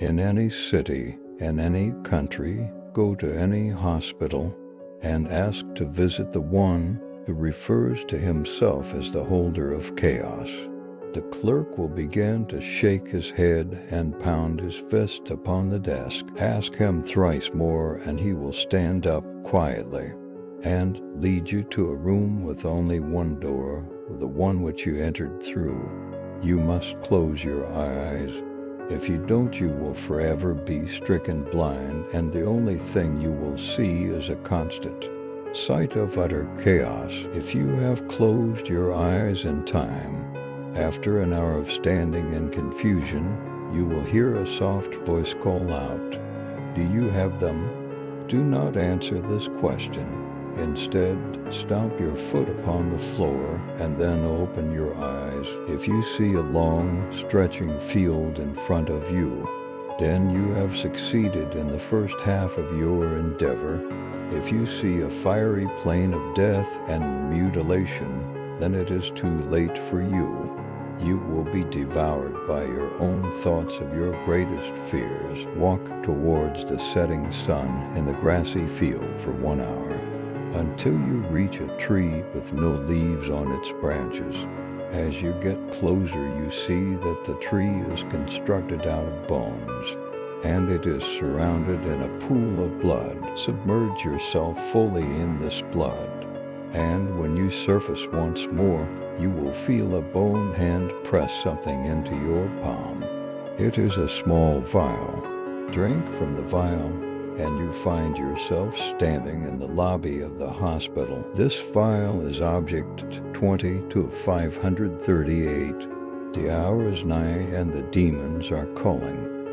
In any city, in any country, go to any hospital and ask to visit the one who refers to himself as the holder of chaos. The clerk will begin to shake his head and pound his fist upon the desk. Ask him thrice more, and he will stand up quietly and lead you to a room with only one door, the one which you entered through. You must close your eyes. If you don't, you will forever be stricken blind, and the only thing you will see is a constant sight of utter chaos. If you have closed your eyes in time, after an hour of standing in confusion, you will hear a soft voice call out, Do you have them? Do not answer this question. Instead, stomp your foot upon the floor and then open your eyes. If you see a long, stretching field in front of you, then you have succeeded in the first half of your endeavor. If you see a fiery plain of death and mutilation, then it is too late for you. You will be devoured by your own thoughts of your greatest fears. Walk towards the setting sun in the grassy field for one hour until you reach a tree with no leaves on its branches. As you get closer, you see that the tree is constructed out of bones, and it is surrounded in a pool of blood. Submerge yourself fully in this blood, and when you surface once more, you will feel a bone hand press something into your palm. It is a small vial. Drink from the vial and you find yourself standing in the lobby of the hospital. This file is object 20 to 538. The hour is nigh and the demons are calling.